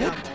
Yep.